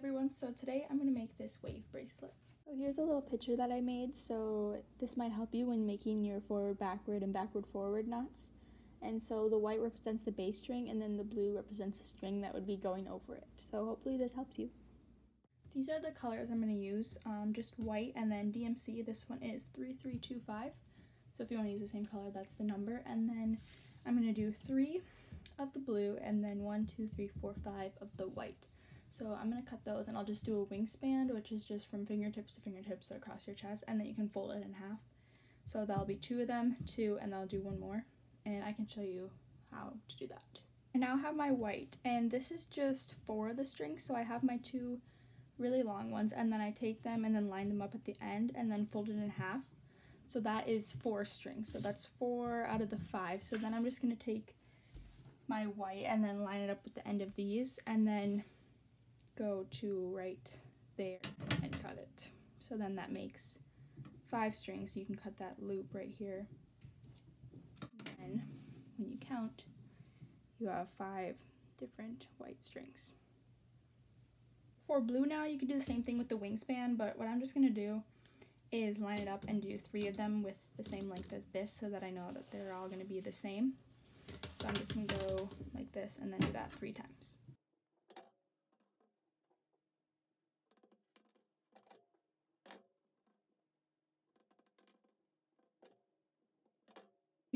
everyone, so today I'm going to make this wave bracelet. So here's a little picture that I made, so this might help you when making your forward backward and backward forward knots. And so the white represents the base string and then the blue represents the string that would be going over it. So hopefully this helps you. These are the colors I'm going to use, um, just white and then DMC, this one is 3325. So if you want to use the same color, that's the number. And then I'm going to do three of the blue and then one, two, three, four, five of the white. So I'm going to cut those and I'll just do a wingspan, which is just from fingertips to fingertips across your chest, and then you can fold it in half. So that'll be two of them, two, and then I'll do one more, and I can show you how to do that. I now have my white, and this is just four of the strings, so I have my two really long ones, and then I take them and then line them up at the end, and then fold it in half. So that is four strings, so that's four out of the five. So then I'm just going to take my white and then line it up with the end of these, and then go to right there and cut it. So then that makes five strings. You can cut that loop right here. And then when you count, you have five different white strings. For blue now, you can do the same thing with the wingspan, but what I'm just gonna do is line it up and do three of them with the same length as this so that I know that they're all gonna be the same. So I'm just gonna go like this and then do that three times.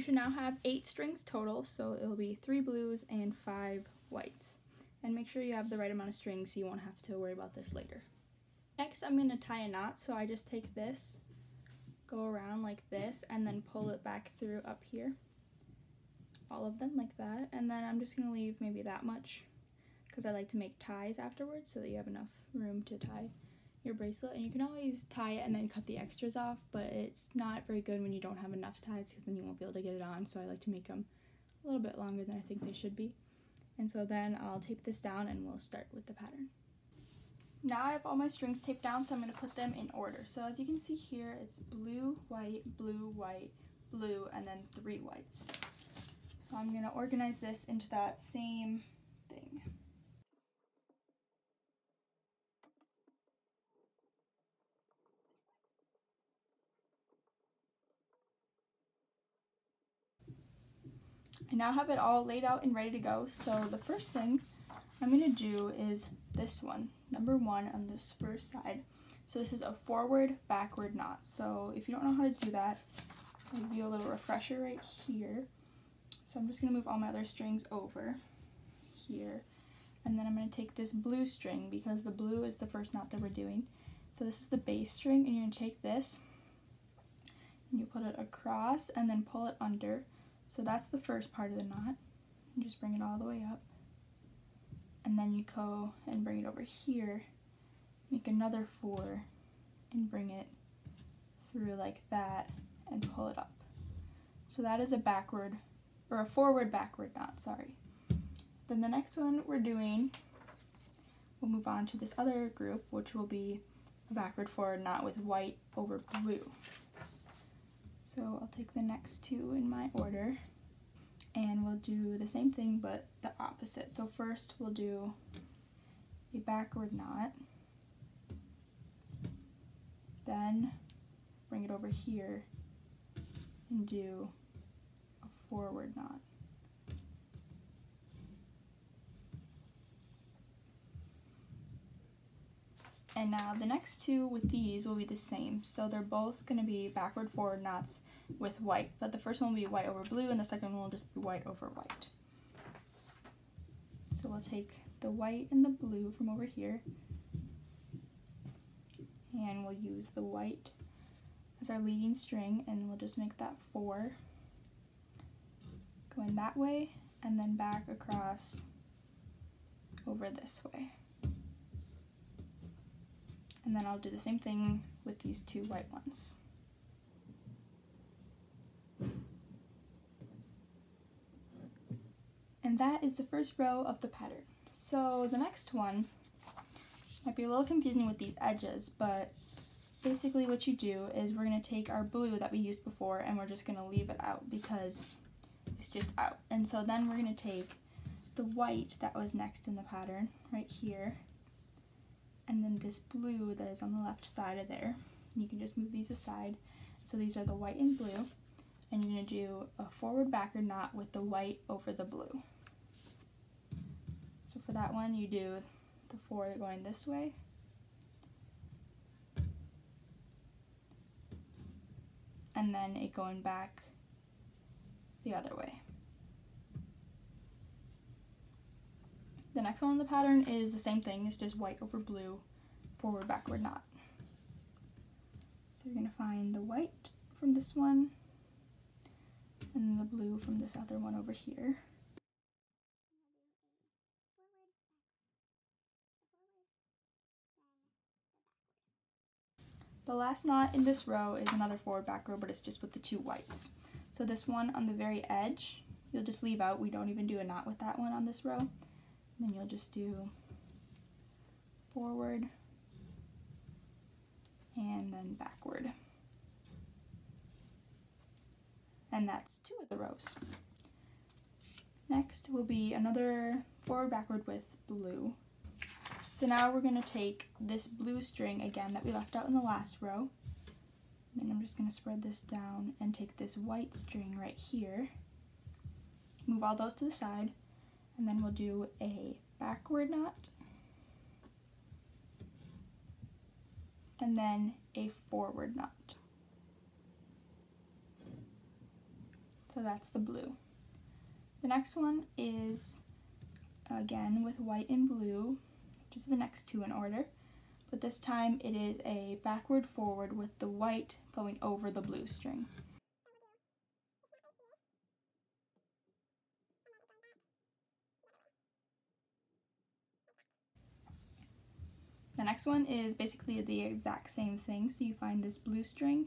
Should now have eight strings total, so it'll be three blues and five whites. And make sure you have the right amount of strings so you won't have to worry about this later. Next, I'm going to tie a knot, so I just take this, go around like this, and then pull it back through up here. All of them like that, and then I'm just going to leave maybe that much because I like to make ties afterwards so that you have enough room to tie your bracelet and you can always tie it and then cut the extras off but it's not very good when you don't have enough ties because then you won't be able to get it on so I like to make them a little bit longer than I think they should be and so then I'll tape this down and we'll start with the pattern. Now I have all my strings taped down so I'm going to put them in order. So as you can see here it's blue, white, blue, white, blue, and then three whites. So I'm going to organize this into that same thing. I now have it all laid out and ready to go. So the first thing I'm going to do is this one, number one on this first side. So this is a forward backward knot. So if you don't know how to do that, I'll give you a little refresher right here. So I'm just going to move all my other strings over here. And then I'm going to take this blue string because the blue is the first knot that we're doing. So this is the base string and you're going to take this and you put it across and then pull it under so that's the first part of the knot. And just bring it all the way up. And then you go and bring it over here, make another four, and bring it through like that and pull it up. So that is a backward, or a forward backward knot, sorry. Then the next one we're doing, we'll move on to this other group, which will be a backward forward knot with white over blue. So I'll take the next two in my order and we'll do the same thing but the opposite. So first we'll do a backward knot, then bring it over here and do a forward knot. And now the next two with these will be the same. So they're both going to be backward forward knots with white. But the first one will be white over blue and the second one will just be white over white. So we'll take the white and the blue from over here and we'll use the white as our leading string and we'll just make that four going that way and then back across over this way. And then I'll do the same thing with these two white ones. And that is the first row of the pattern. So the next one might be a little confusing with these edges, but basically what you do is we're going to take our blue that we used before and we're just going to leave it out because it's just out. And so then we're going to take the white that was next in the pattern right here and then this blue that is on the left side of there. You can just move these aside. So these are the white and blue. And you're going to do a forward backward knot with the white over the blue. So for that one, you do the four going this way. And then it going back the other way. The next one in the pattern is the same thing, it's just white over blue, forward, backward knot. So you're going to find the white from this one, and the blue from this other one over here. The last knot in this row is another forward back row, but it's just with the two whites. So this one on the very edge, you'll just leave out. We don't even do a knot with that one on this row. Then you'll just do forward and then backward. And that's two of the rows. Next will be another forward backward with blue. So now we're going to take this blue string again that we left out in the last row. And I'm just going to spread this down and take this white string right here. Move all those to the side. And then we'll do a backward knot. And then a forward knot. So that's the blue. The next one is again with white and blue just the next two in order. But this time it is a backward forward with the white going over the blue string. The next one is basically the exact same thing. So you find this blue string,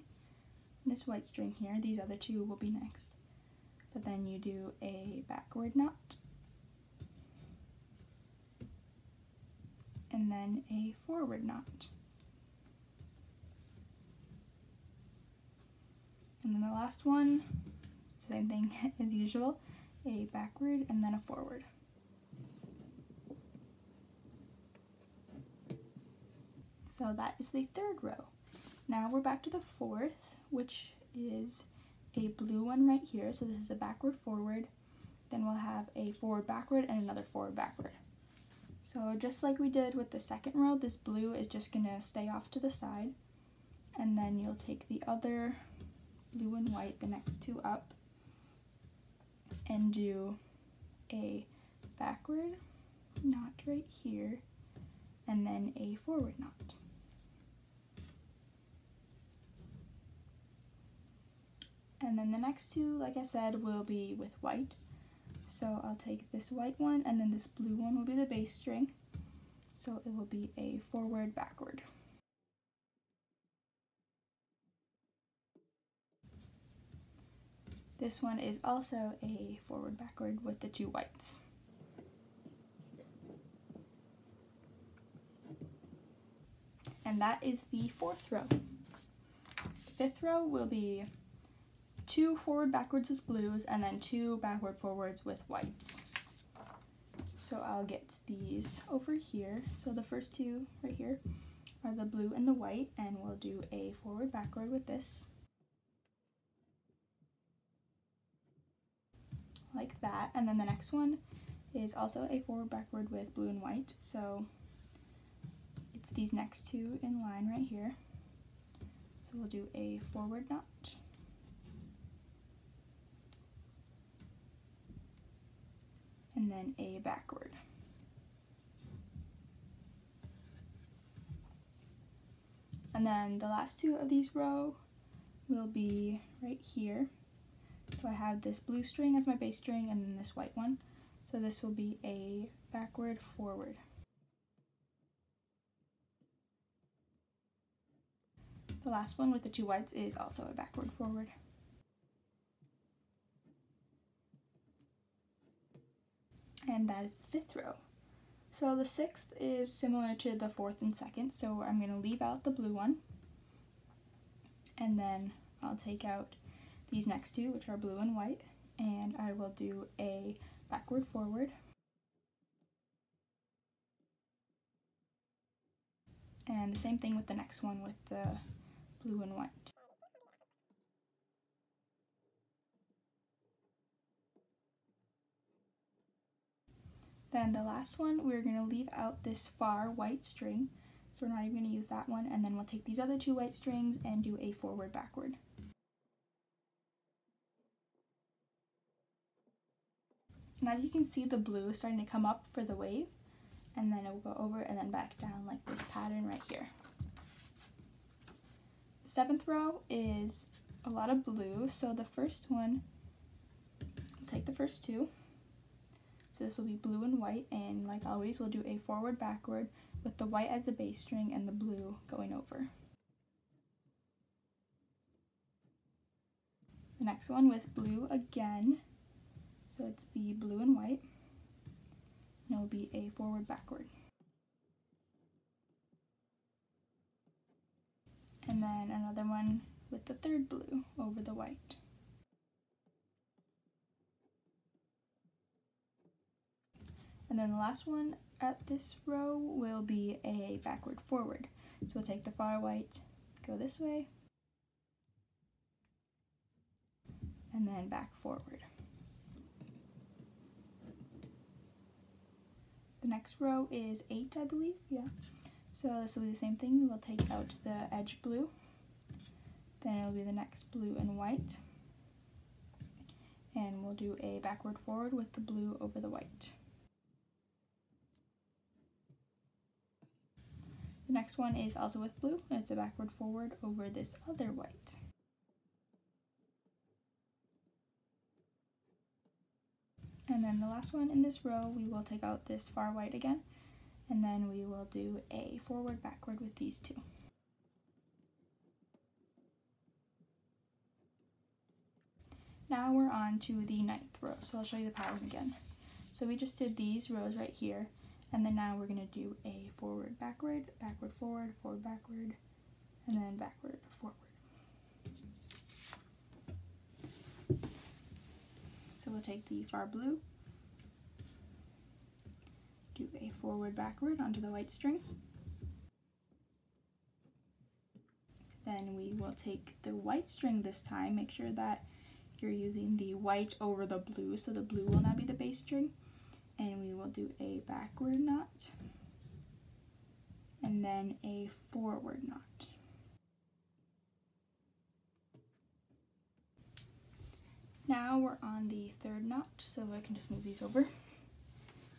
this white string here. These other two will be next. But then you do a backward knot and then a forward knot. And then the last one, same thing as usual, a backward and then a forward. So that is the third row. Now we're back to the fourth, which is a blue one right here. So this is a backward forward. Then we'll have a forward backward and another forward backward. So just like we did with the second row, this blue is just gonna stay off to the side. And then you'll take the other blue and white, the next two up, and do a backward knot right here, and then a forward knot. And then the next two, like I said, will be with white. So I'll take this white one and then this blue one will be the base string. So it will be a forward backward. This one is also a forward backward with the two whites. And that is the fourth row. Fifth row will be two forward backwards with blues and then two backward forwards with whites. So I'll get these over here. So the first two right here are the blue and the white and we'll do a forward backward with this. Like that. And then the next one is also a forward backward with blue and white. So it's these next two in line right here. So we'll do a forward knot and then a backward. And then the last two of these row will be right here. So I have this blue string as my base string and then this white one. So this will be a backward forward. The last one with the two whites is also a backward forward. And that is the fifth row. So the sixth is similar to the fourth and second, so I'm going to leave out the blue one, and then I'll take out these next two, which are blue and white, and I will do a backward, forward, And the same thing with the next one with the blue and white. Then the last one, we're going to leave out this far white string. So we're not even going to use that one. And then we'll take these other two white strings and do a forward backward. And as you can see, the blue is starting to come up for the wave. And then it will go over and then back down like this pattern right here. The seventh row is a lot of blue. So the first one, take the first two. So this will be blue and white. And like always, we'll do a forward backward with the white as the bass string and the blue going over. The next one with blue again. So it's be blue and white. And it will be a forward backward. And then another one with the third blue over the white. And then the last one at this row will be a backward forward. So we'll take the far white, go this way, and then back forward. The next row is eight, I believe, yeah. So this will be the same thing, we'll take out the edge blue, then it'll be the next blue and white, and we'll do a backward forward with the blue over the white. The next one is also with blue, it's a backward forward over this other white. And then the last one in this row, we will take out this far white again, and then we will do a forward backward with these two. Now we're on to the ninth row, so I'll show you the pattern again. So we just did these rows right here, and then now we're going to do a forward backward, backward forward, forward backward, and then backward forward. So we'll take the far blue, do a forward backward onto the white string. Then we will take the white string this time, make sure that you're using the white over the blue, so the blue will not be the base string. And we will do a backward knot, and then a forward knot. Now we're on the third knot, so I can just move these over.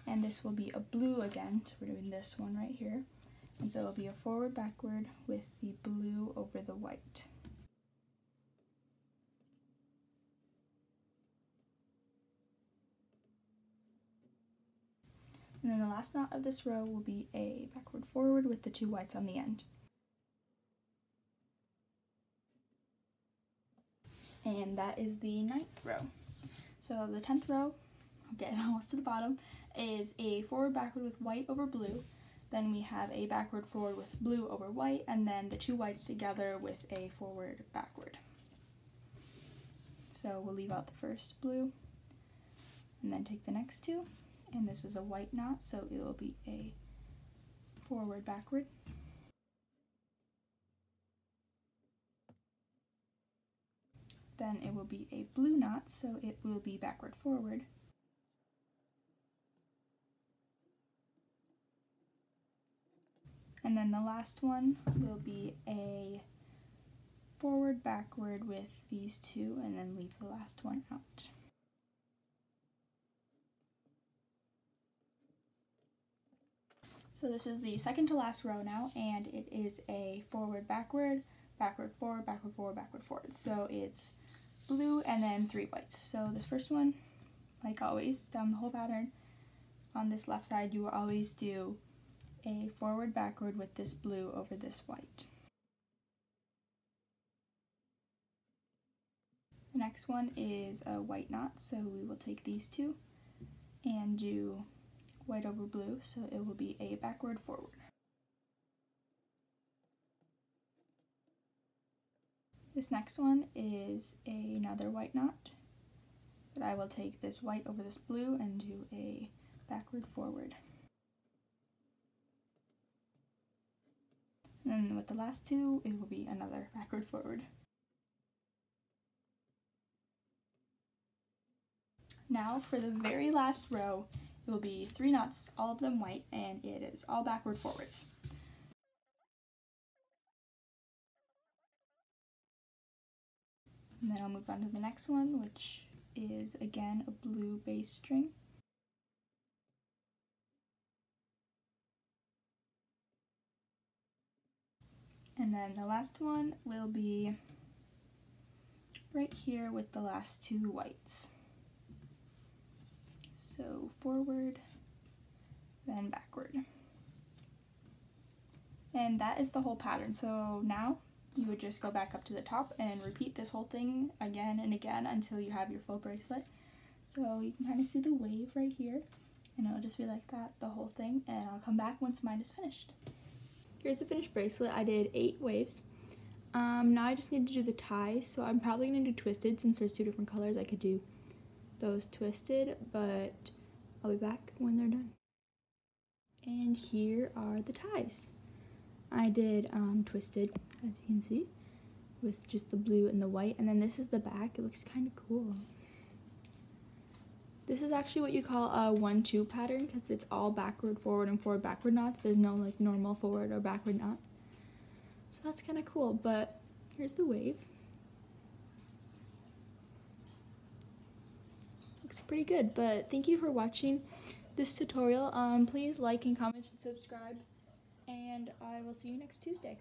And this will be a blue again, so we're doing this one right here. And so it'll be a forward backward with the blue over the white. And then the last knot of this row will be a backward forward with the two whites on the end. and that is the ninth row. So the tenth row, getting almost to the bottom, is a forward backward with white over blue. Then we have a backward forward with blue over white, and then the two whites together with a forward backward. So we'll leave out the first blue, and then take the next two, and this is a white knot, so it will be a forward backward. then it will be a blue knot, so it will be backward forward. And then the last one will be a forward backward with these two and then leave the last one out. So this is the second to last row now and it is a forward backward, backward forward, backward forward, backward forward. So it's blue and then three whites. So this first one, like always, down the whole pattern, on this left side you will always do a forward backward with this blue over this white. The next one is a white knot, so we will take these two and do white over blue, so it will be a backward forward. This next one is another white knot, but I will take this white over this blue and do a backward forward. And then with the last two, it will be another backward forward. Now for the very last row, it will be three knots, all of them white, and it is all backward forwards. And then I'll move on to the next one, which is again a blue base string. And then the last one will be right here with the last two whites. So forward, then backward. And that is the whole pattern. So now you would just go back up to the top and repeat this whole thing again and again until you have your full bracelet. So you can kind of see the wave right here and it'll just be like that the whole thing and I'll come back once mine is finished. Here's the finished bracelet. I did eight waves. Um, now I just need to do the ties, so I'm probably going to do twisted since there's two different colors. I could do those twisted, but I'll be back when they're done. And here are the ties. I did um, twisted, as you can see, with just the blue and the white, and then this is the back. It looks kind of cool. This is actually what you call a one-two pattern because it's all backward, forward, and forward, backward knots. There's no like normal forward or backward knots. So that's kind of cool, but here's the wave. Pretty good, but thank you for watching this tutorial. Um, please like and comment and subscribe, and I will see you next Tuesday.